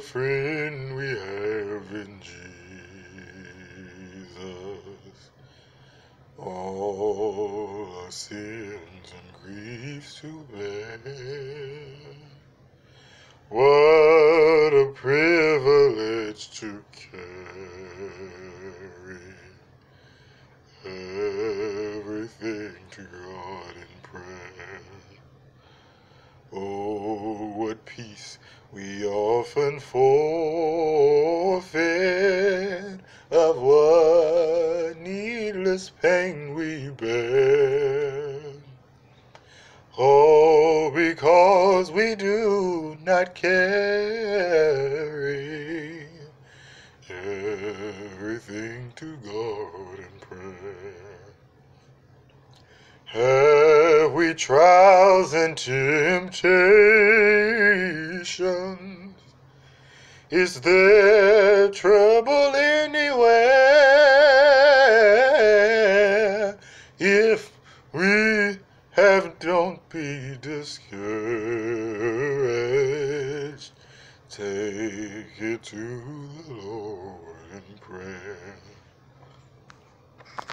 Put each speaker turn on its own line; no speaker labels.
friend we have in Jesus. All our sins and griefs to bear. What a privilege to carry everything to God in prayer. Oh, peace we often forfeit, of what needless pain we bear. Oh, because we do not carry everything to God in prayer. Have we trials and temptations? Is there trouble anywhere? If we have, don't be discouraged. Take it to the Lord in prayer.